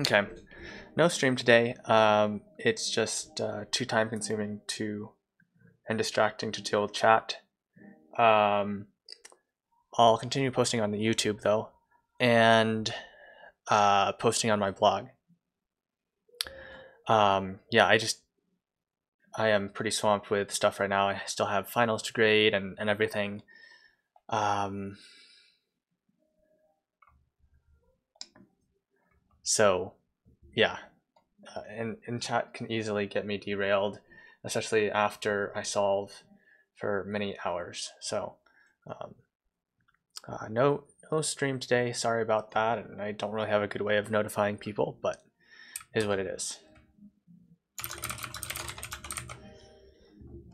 Okay. No stream today. Um, it's just uh, too time consuming to and distracting to deal with chat. Um, I'll continue posting on the YouTube though, and uh, posting on my blog. Um, yeah, I just I am pretty swamped with stuff right now. I still have finals to grade and, and everything. Um, so yeah, uh, and, and chat can easily get me derailed, especially after I solve for many hours. So um, uh, no no stream today. Sorry about that, and I don't really have a good way of notifying people, but is what it is.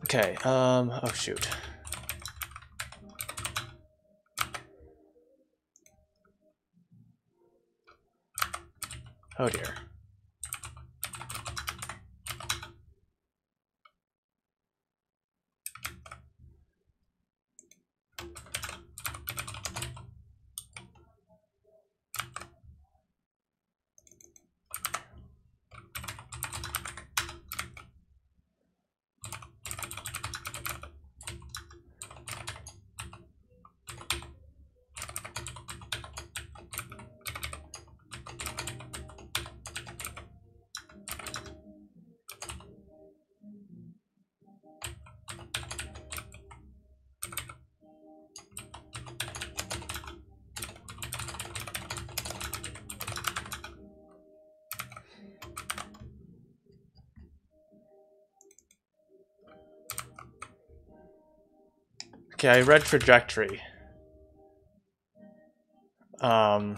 Okay. Um. Oh shoot. Oh dear. Okay, I read trajectory. Um,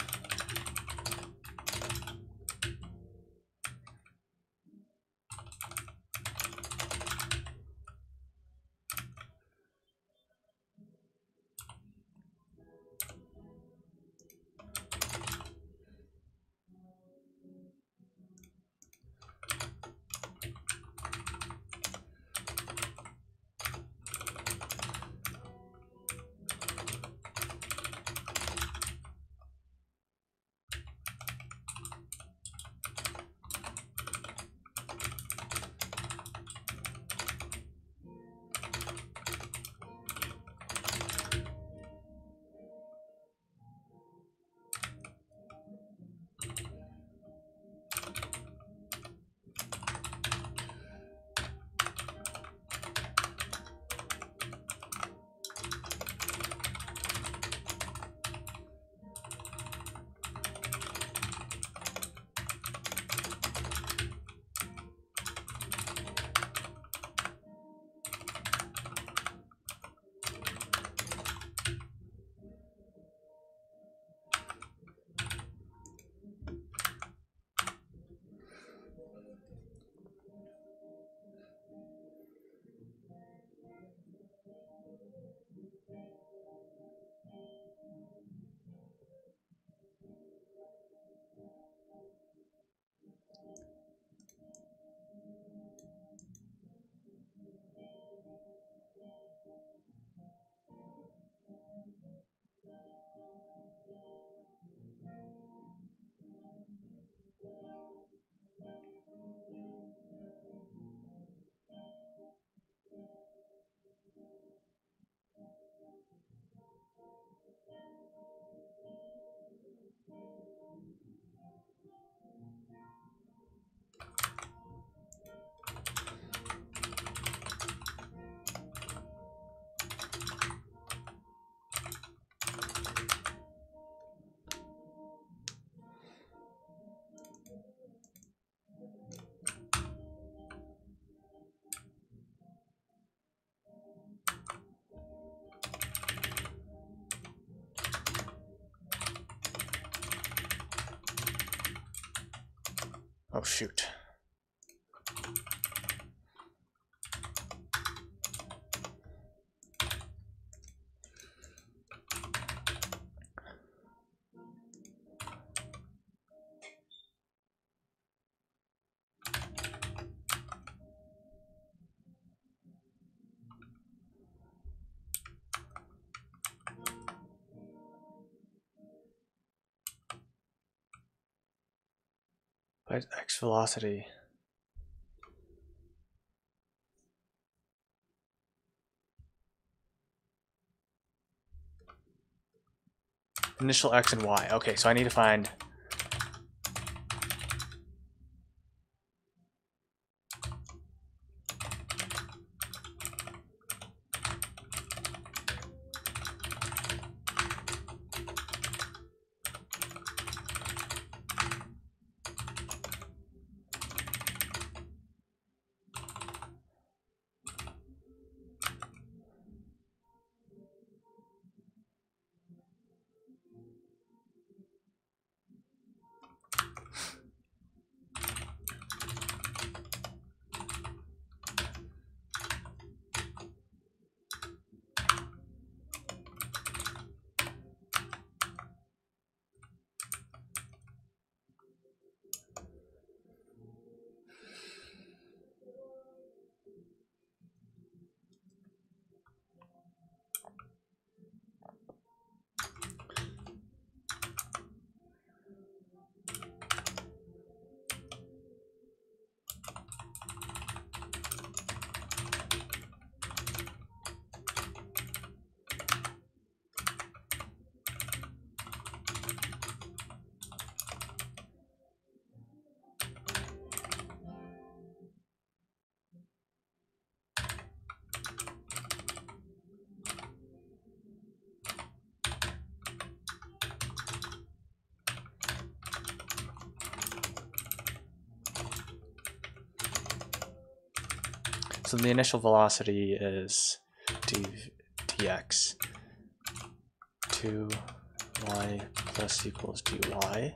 Oh shoot. But x velocity. Initial x and y. Okay, so I need to find So the initial velocity is d, dx 2y plus equals dy.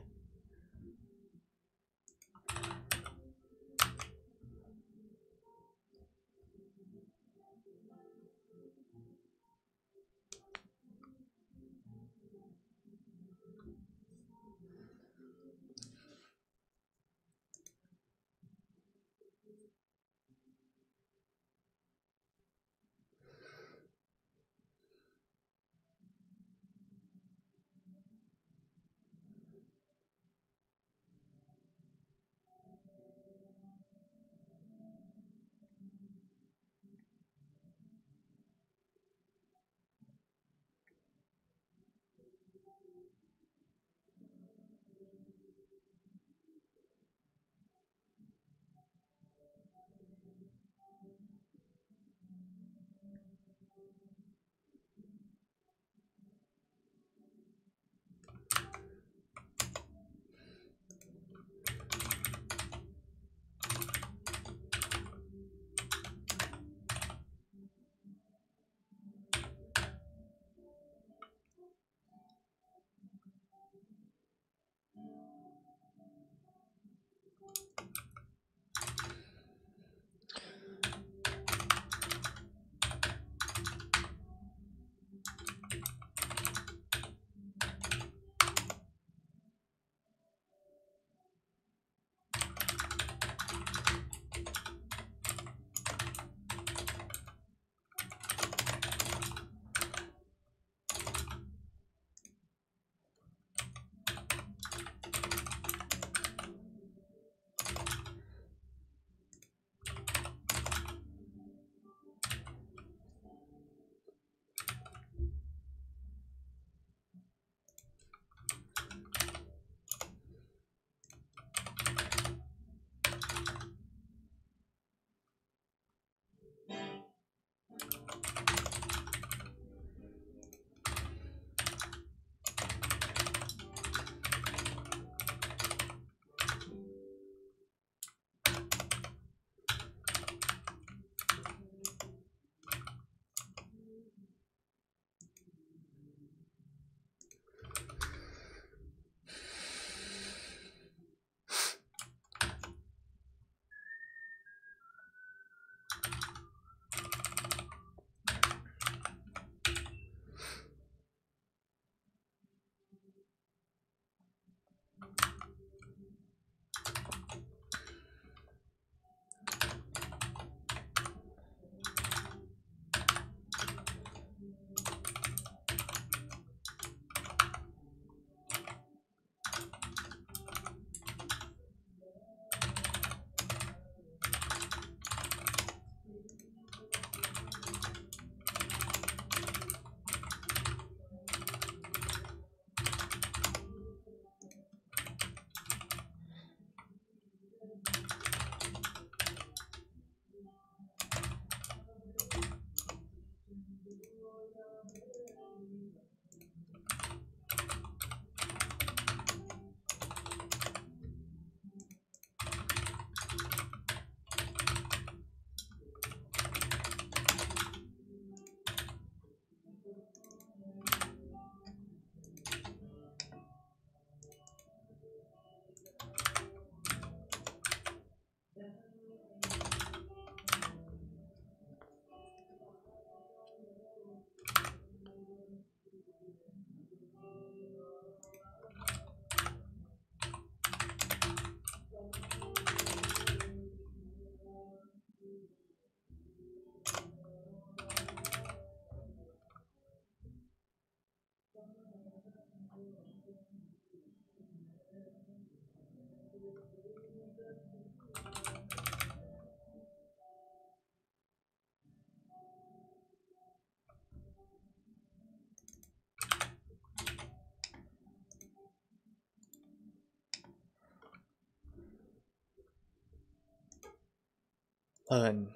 11,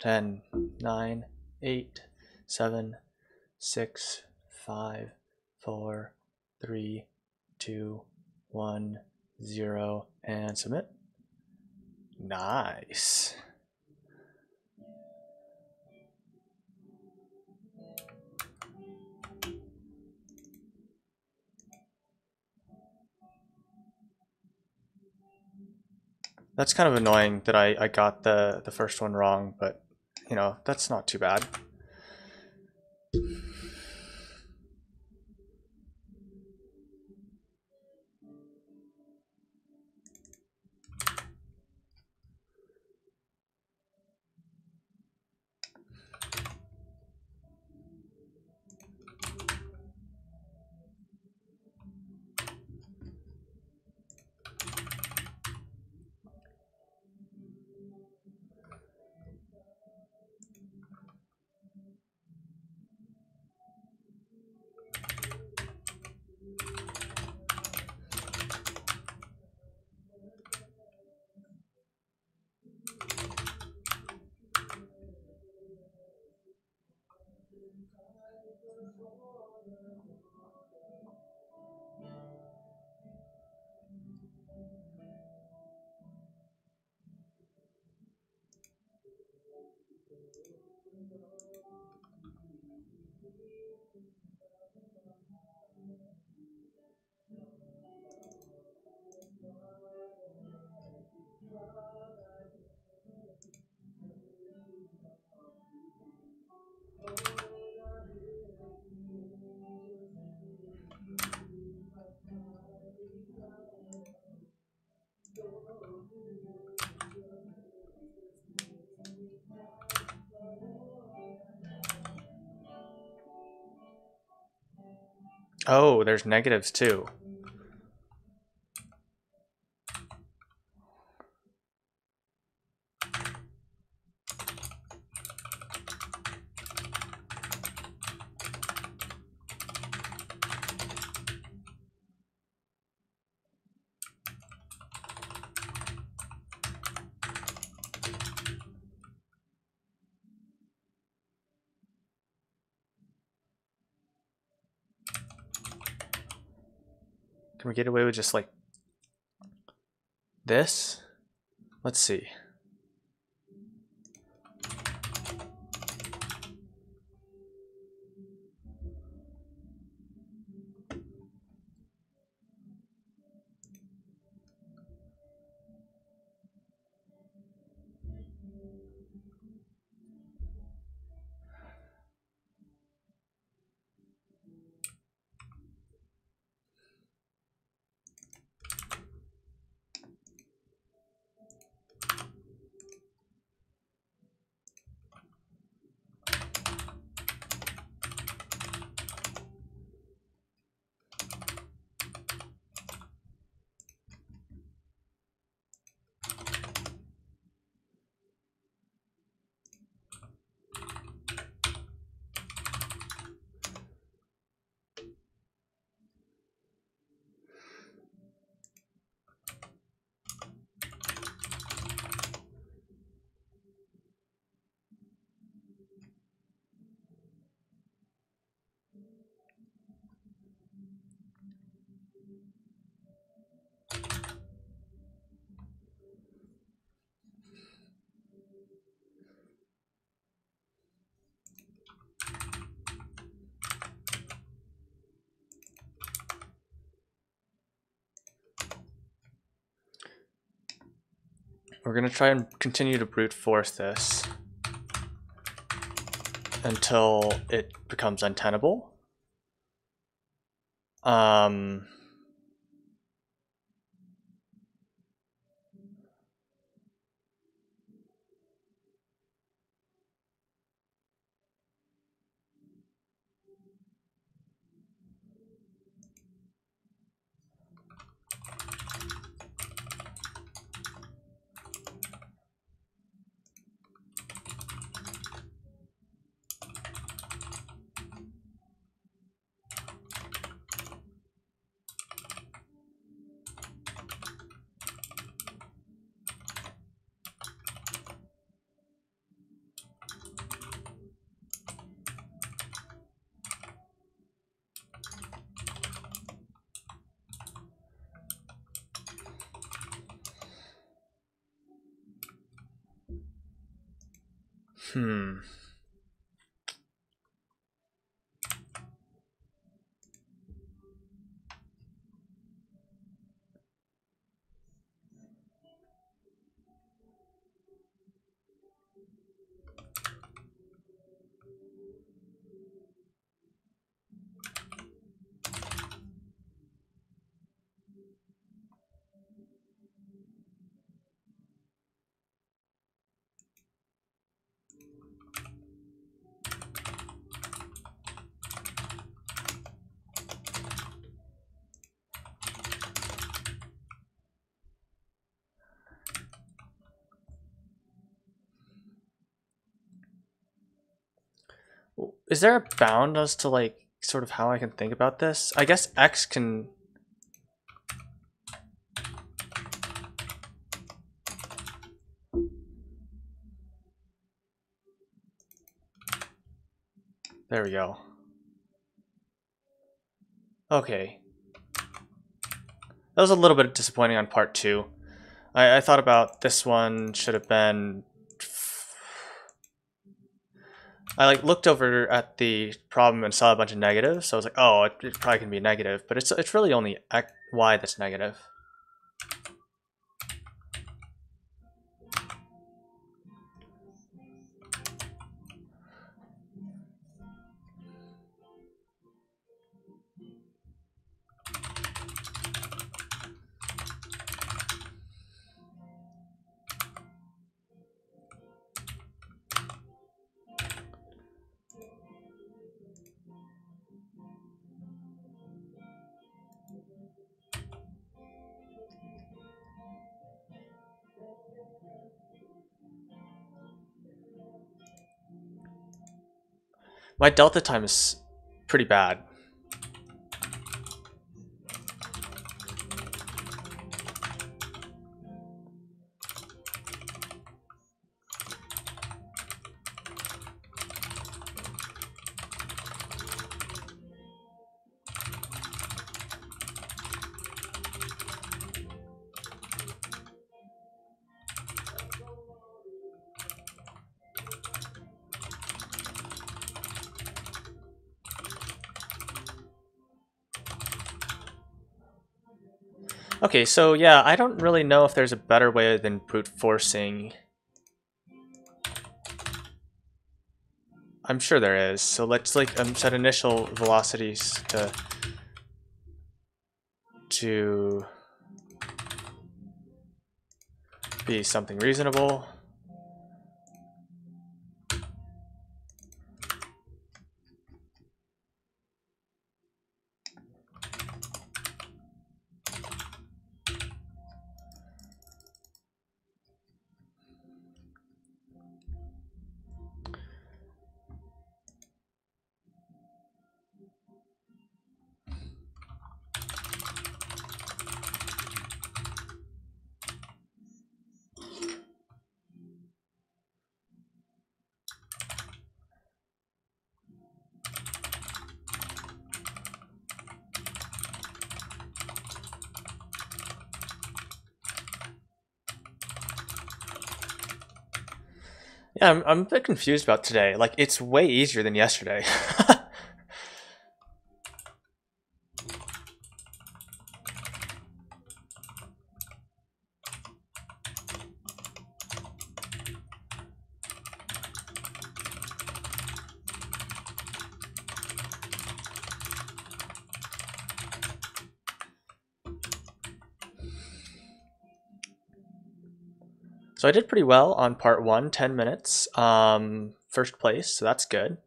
10, 9, 8, 7, 6, 5, 4, 3, 2, 1, 0, and submit. Nice. That's kind of annoying that I, I got the, the first one wrong, but you know, that's not too bad. Oh, there's negatives too. Get away with just like this? Let's see. We're going to try and continue to brute force this until it becomes untenable. Um, Hmm. Is there a bound as to like sort of how I can think about this? I guess X can There we go. Okay. That was a little bit disappointing on part two. I, I thought about this one should have been I like looked over at the problem and saw a bunch of negatives, so I was like, oh, it, it probably can be negative, but it's it's really only y that's negative. My delta time is pretty bad. Okay, so yeah, I don't really know if there's a better way than brute forcing. I'm sure there is. So let's like um, set initial velocities to to be something reasonable. Yeah, I'm, I'm a bit confused about today. Like, it's way easier than yesterday. So I did pretty well on part one, 10 minutes. Um, first place, so that's good.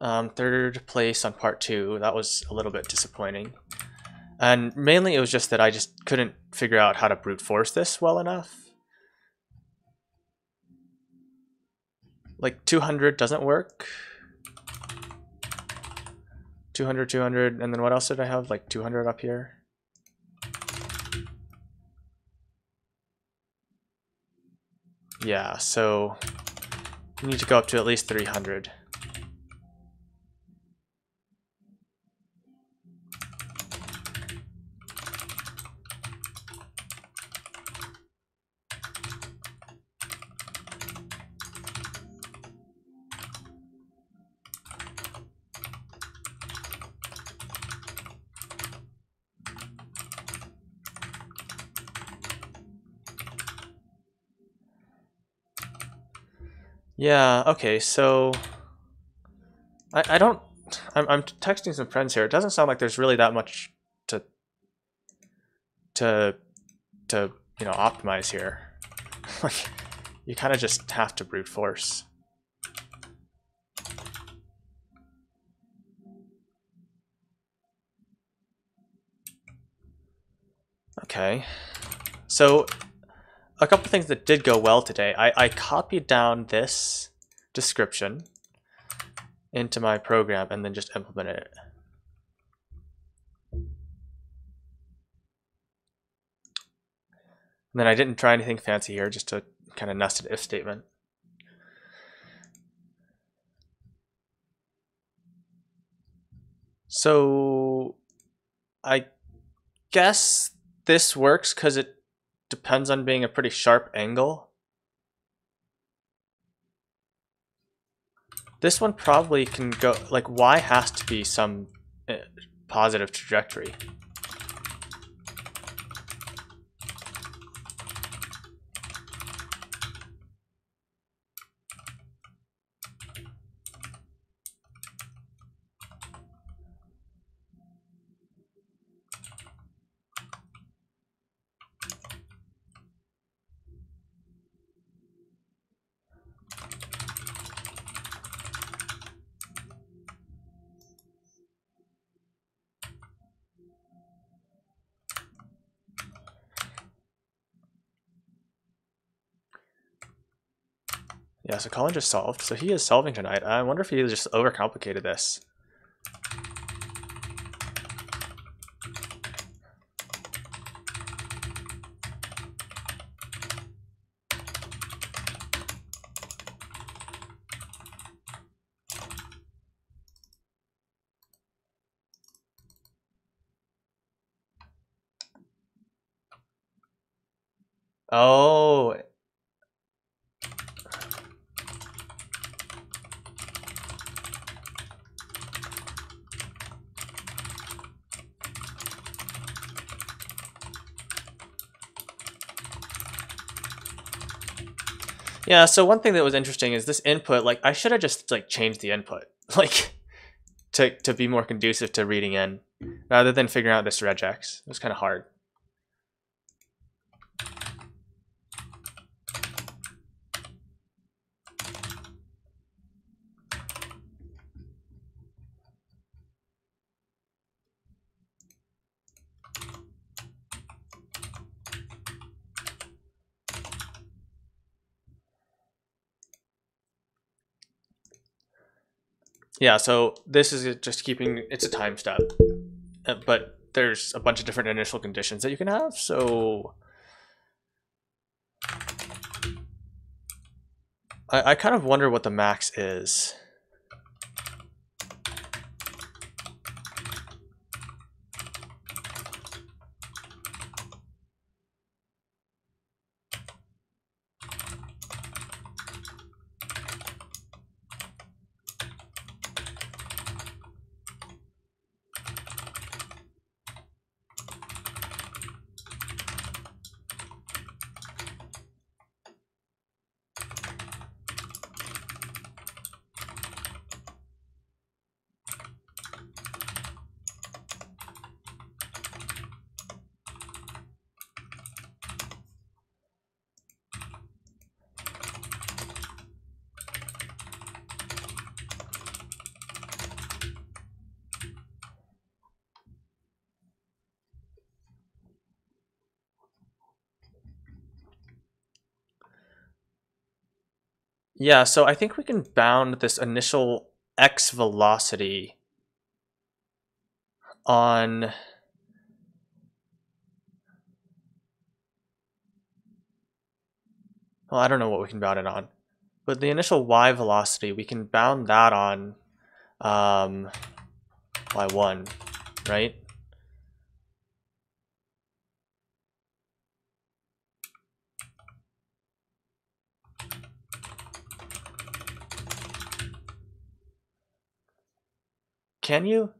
Um, third place on part two, that was a little bit disappointing. And mainly it was just that I just couldn't figure out how to brute force this well enough. Like 200 doesn't work. 200, 200, and then what else did I have? Like 200 up here. Yeah, so you need to go up to at least 300. Yeah, okay, so I, I don't I'm I'm texting some friends here. It doesn't sound like there's really that much to to to you know optimize here. like you kind of just have to brute force. Okay. So a couple things that did go well today. I, I copied down this description into my program and then just implemented it. And then I didn't try anything fancy here, just a kind of nested if statement. So I guess this works because it depends on being a pretty sharp angle. This one probably can go, like Y has to be some uh, positive trajectory. So Colin just solved. So he is solving tonight. I wonder if he just overcomplicated this. Oh, Yeah, so one thing that was interesting is this input, like I should have just like changed the input. Like to to be more conducive to reading in rather than figuring out this regex. It was kind of hard. Yeah, so this is just keeping, it's a time step, uh, but there's a bunch of different initial conditions that you can have. So I, I kind of wonder what the max is. Yeah, so I think we can bound this initial x velocity on well, I don't know what we can bound it on, but the initial y velocity, we can bound that on um, y1, right? Can you?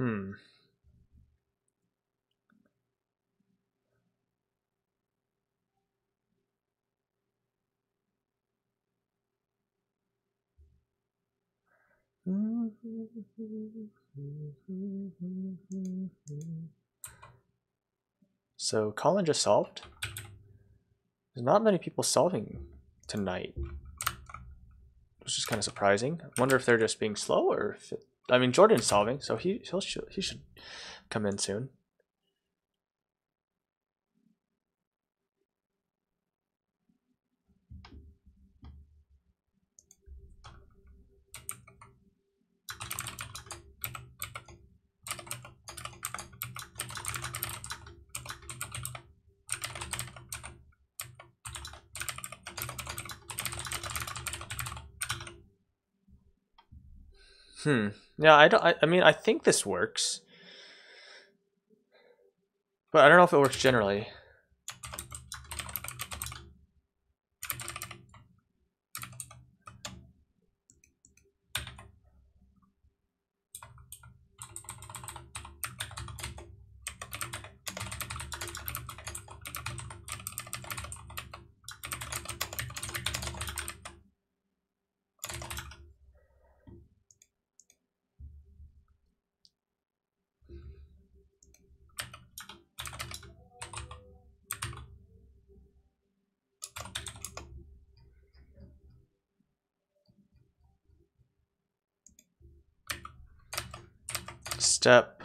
Hmm. So Colin just solved. There's not many people solving tonight, which is kind of surprising. I wonder if they're just being slow or if it, I mean Jordan's solving, so he he'll he should come in soon. Hmm. Yeah, I don't. I, I mean, I think this works, but I don't know if it works generally. Step.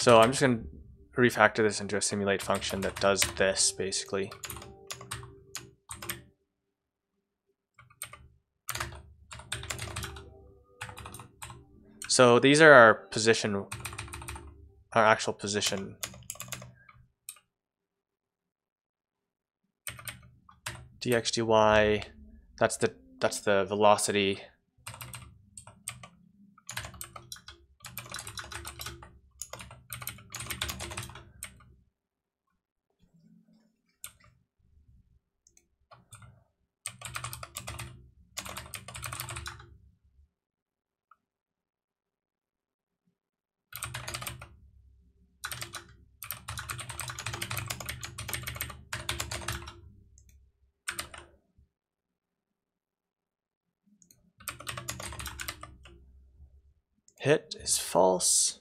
So I'm just going to refactor this into a simulate function that does this basically. So these are our position, our actual position. dx dy, that's the that's the velocity Hit is false.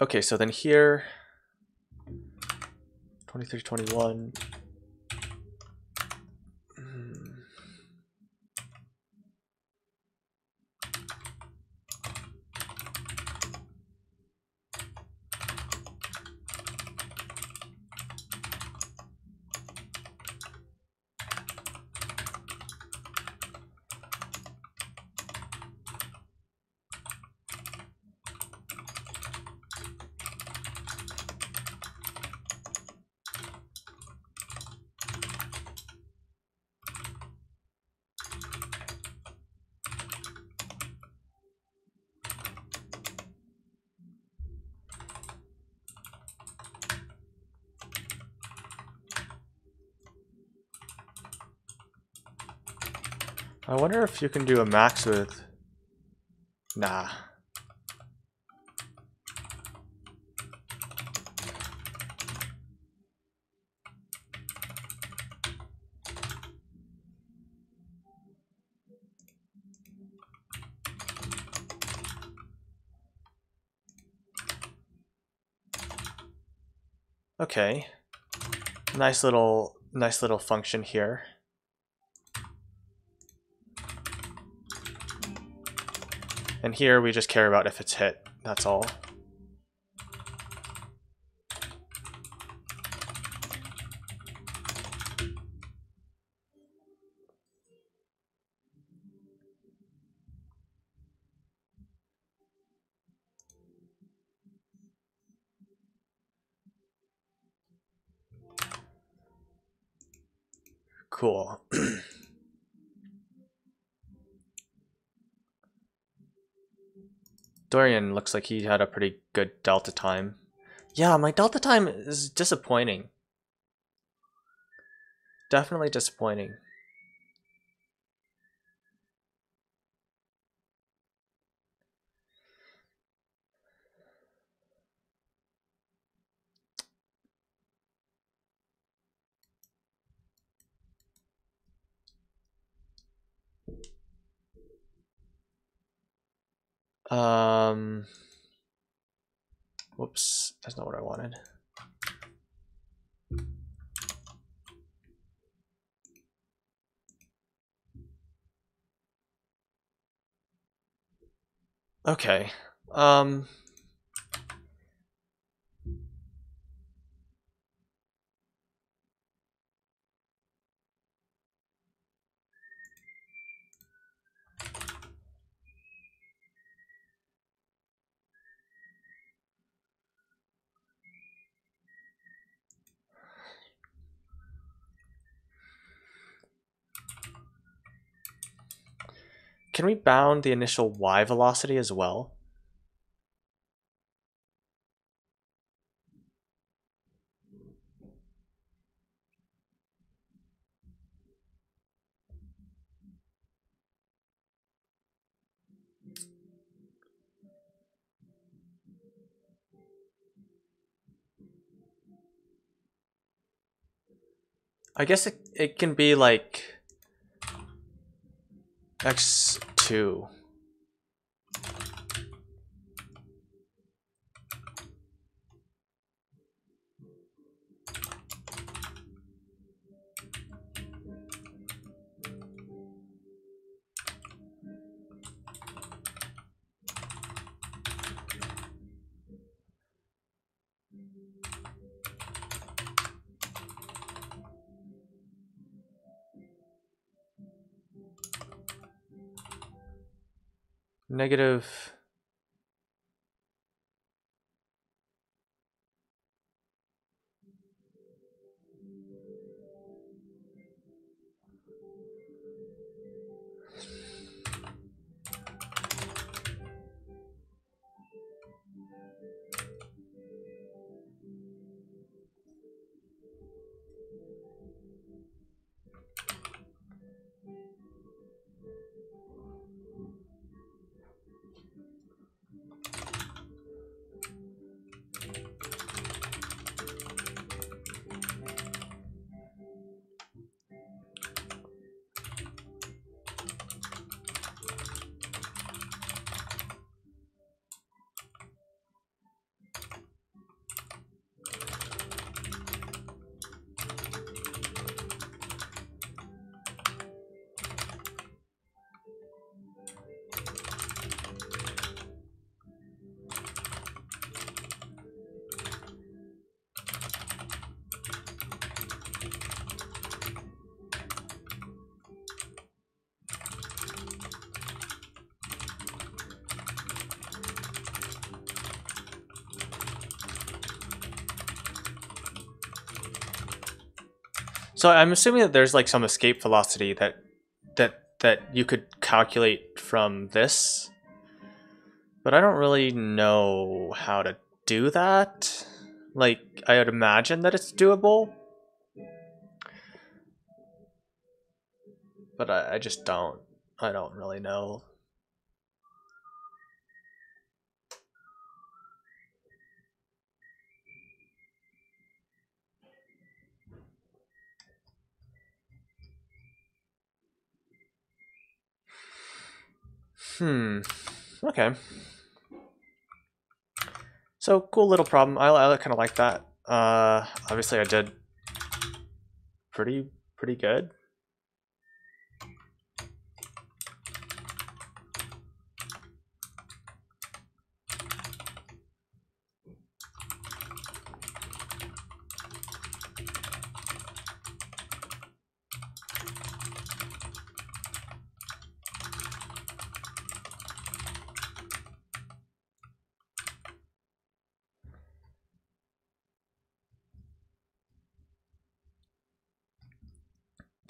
Okay, so then here, 23, 21, if you can do a max with... Nah. Okay. Nice little nice little function here. And here we just care about if it's hit, that's all. Cool. Dorian looks like he had a pretty good delta time. Yeah, my delta time is disappointing. Definitely disappointing. Um, whoops, that's not what I wanted. Okay. Um, Can we bound the initial y velocity as well? I guess it, it can be like x2. Negative So I'm assuming that there's like some escape velocity that that that you could calculate from this. But I don't really know how to do that. Like I would imagine that it's doable. But I, I just don't. I don't really know. Hmm. Okay. So cool little problem. I, I kind of like that. Uh, obviously I did pretty pretty good.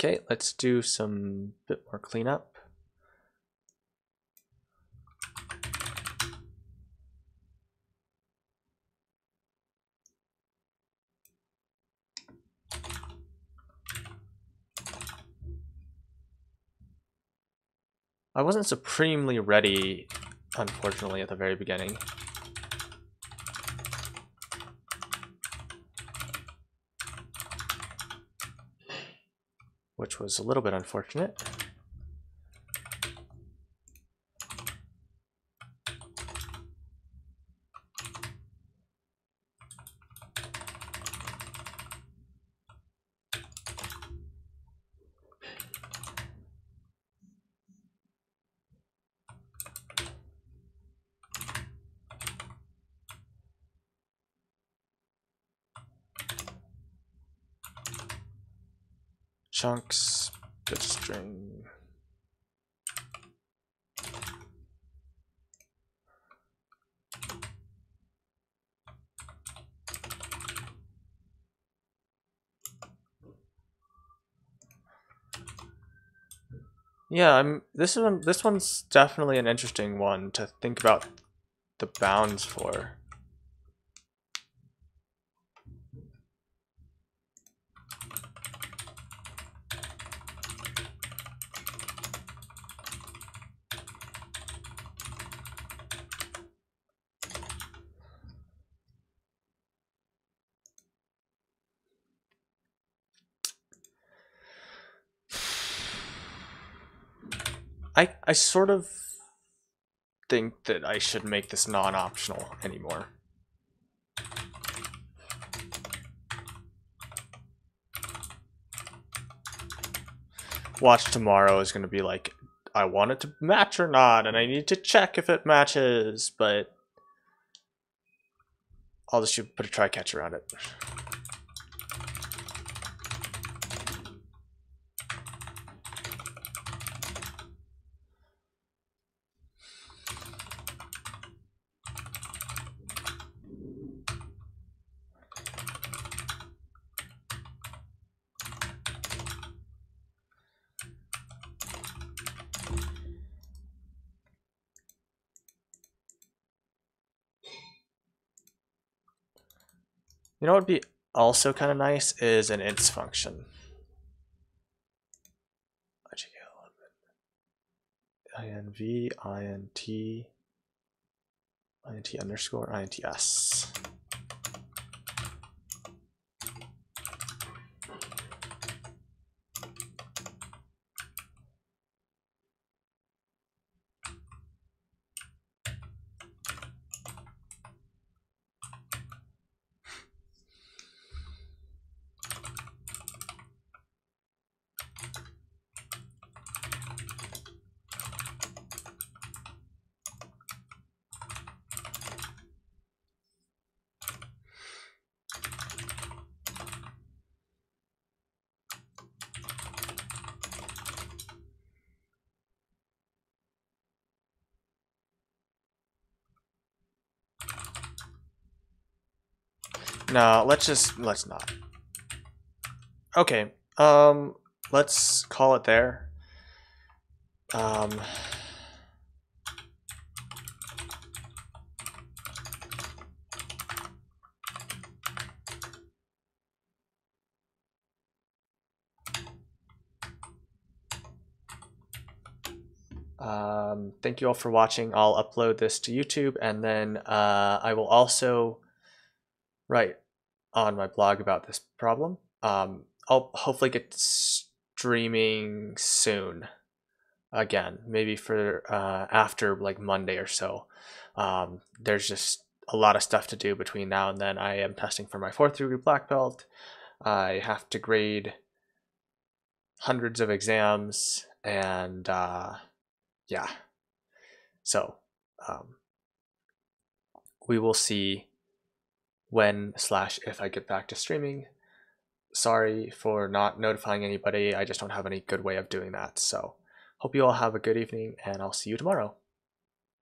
Okay, let's do some bit more cleanup. I wasn't supremely ready, unfortunately, at the very beginning. Which was a little bit unfortunate. Chunks, bit string. Yeah, I'm this one this one's definitely an interesting one to think about the bounds for. I I sort of think that I should make this non-optional anymore. Watch tomorrow is going to be like, I want it to match or not, and I need to check if it matches, but I'll just put a try catch around it. Would be also kind of nice is an ints function. inv int int underscore ints. No, let's just let's not. Okay. Um let's call it there. Um Um, thank you all for watching. I'll upload this to YouTube and then uh, I will also write on my blog about this problem. Um, I'll hopefully get streaming soon again, maybe for uh, after like Monday or so. Um, there's just a lot of stuff to do between now and then. I am testing for my fourth degree black belt. I have to grade hundreds of exams, and uh, yeah. So um, we will see when slash if I get back to streaming. Sorry for not notifying anybody. I just don't have any good way of doing that. So hope you all have a good evening, and I'll see you tomorrow.